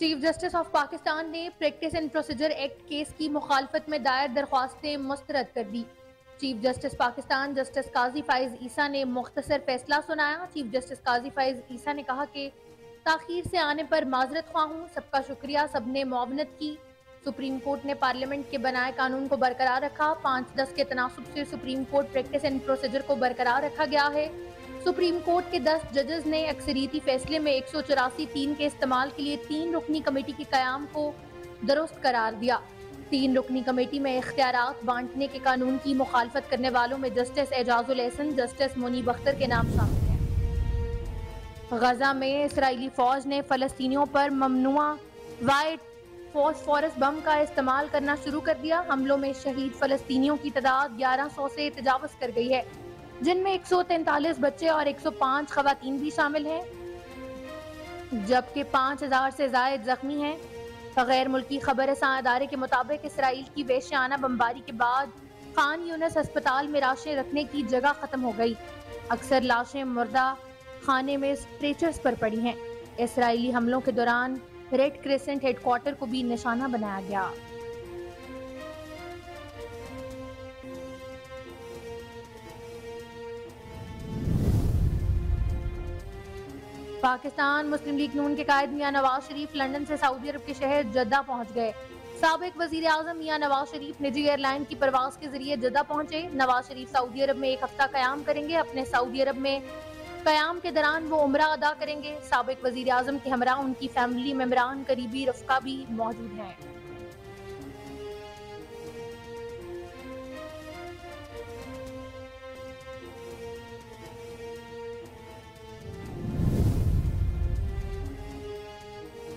Chief justice of Pakistan ने practice and procedure act case की मुखालफत में दायर दरख्वास्तें मुस्तरद कर दी। Chief justice Pakistan justice Qazi Faez Isa ने मुख्तसर फैसला सुनाया। चीफ जस्टिस काजी फाइज ईसा ने कहा कि ताखीर से आने पर माजरत ख्वाह सबका शुक्रिया, सबने मुआवनत की। सुप्रीम कोर्ट ने पार्लियामेंट के बनाए कानून को बरकरार रखा। पाँच दस के तनासब से supreme court practice and procedure को बरकरार रखा गया है। सुप्रीम कोर्ट के दस जजेस ने अक्सरीती फैसले में एक सौ तीन के इस्तेमाल के लिए तीन रुकनी कमेटी के क्याम को दुरुस्त करार दिया। तीन रुकनी कमेटी में इख्तियार बांटने के कानून की मुखालफत करने वालों में जस्टिस एजाजुल एहसन, जस्टिस मुनी बख्तर के नाम शामिल हैं। गजा में इसराइली फौज ने फलस्तियों पर ममनुआ वाइट फॉस्फोरस बम का इस्तेमाल करना शुरू कर दिया। हमलों में शहीद फलस्तियों की तादाद 1100 से तजावज कर गई है। जिनमें 143 बच्चे और 105 खवतान भी शामिल हैं। जबकि 5000 से जायद जख्मी हैं। गैर मुल्की खबर अदारे के मुताबिक इसराइल की वेशियाना बमबारी के बाद खान यूनस अस्पताल में लाशें रखने की जगह खत्म हो गई। अक्सर लाशें मुर्दा खाने में स्ट्रेचर्स पर पड़ी हैं। इसराइली हमलों के दौरान रेड क्रेसेंट हेडक्वार्टर को भी निशाना बनाया गया। पाकिस्तान मुस्लिम लीग नून के कायद मियाँ नवाज़ शरीफ लंदन से सऊदी अरब के शहर जद्दा पहुँच गए। सबक वज़ीर अजम मियाँ नवाज़ शरीफ निजी एयरलाइन की प्रवास के ज़रिए जद्दा पहुँचे। नवाज़ शरीफ सऊदी अरब में एक हफ़्ता क्याम करेंगे। अपने सऊदी अरब में क्याम के दौरान वो उम्र अदा करेंगे। सबक वजी अजम के हमरा उनकी फैमिली मेम्बरान करीबी रफ्का भी मौजूद हैं।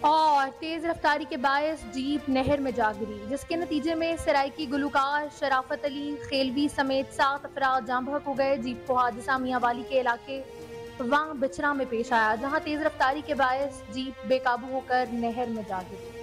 और तेज रफ्तारी के बायस जीप नहर में जा गिरी, जिसके नतीजे में सरायकी गुलकार, शराफत अली, खेलवी समेत सात अफराद जाम हो गए। जीप को हादसा मियाँवाली के इलाके वहाँ बिछरा में पेश आया, जहाँ तेज रफ्तारी के बायस जीप बेकाबू होकर नहर में जा गिरी।